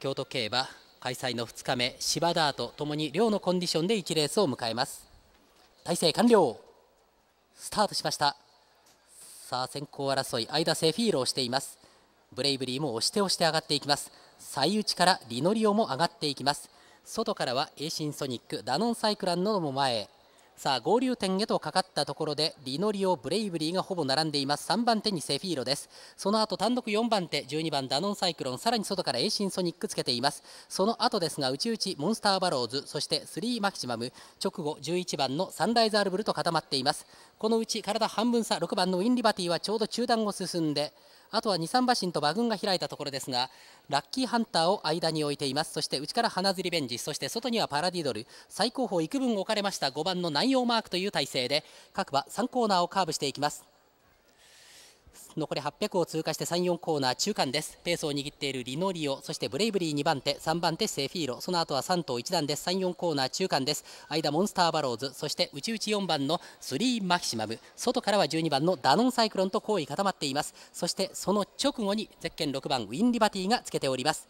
京都競馬開催の2日目芝ダートともに両のコンディションで1レースを迎えます。体制完了。スタートしました。さあ先行争い間セフィーロをしています。ブレイブリーも押して押して上がっていきます。最内からリノリオも上がっていきます。外からはエーシンソニックダノンサイクランのも前。へさあ合流点へとかかったところでリノリオブレイブリーがほぼ並んでいます。3番手にセフィーロです。その後単独4番手12番ダノンサイクロンさらに外からエーシンソニックつけています。その後ですが内々モンスターバローズそしてスリーマキシマム直後11番のサンライズアルブルと固まっています。このうち体半分差6番のウィンリバティはちょうど中段を進んであとは23馬身と馬群が開いたところですがラッキーハンターを間に置いています。そして内から花釣りベンジそして外にはパラディドル。最高峰幾分置かれました。5番の内容マークという体勢で各馬3コーナーをカーブしていきます。残り800を通過して34コーナー中間です。ペースを握っているリノリオそしてブレイブリー2番手3番手セフィーロ。その後は3頭1段です。34コーナー中間です。間モンスターバローズそして内々4番のスリーマキシマム。外からは12番のダノンサイクロンと好意固まっています。そしてその直後にゼッケン6番ウィンリバティがつけております。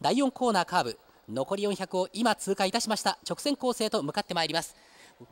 第4コーナーカーブ。残り400を今通過いたしました。直線コースへと向かってまいります。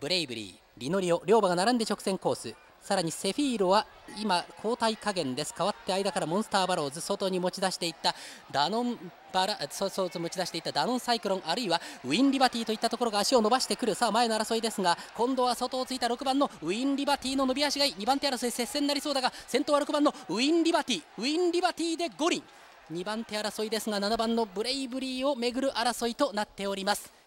ブレイブリーリノリオ両馬が並んで直線コース。さらにセフィーロは今交代加減です。代わって間からモンスターバローズ外に持ち出していったダノンバラそうそう持ち出していたダノンサイクロンあるいはウィンリバティといったところが足を伸ばしてくる。さあ前の争いですが今度は外をついた6番のウィンリバティの伸び足がいい。2番手争い接戦になりそうだが先頭は6番のウィンリバティ。ウィンリバティで5輪2番手争いですが7番のブレイブリーをめぐる争いとなっております。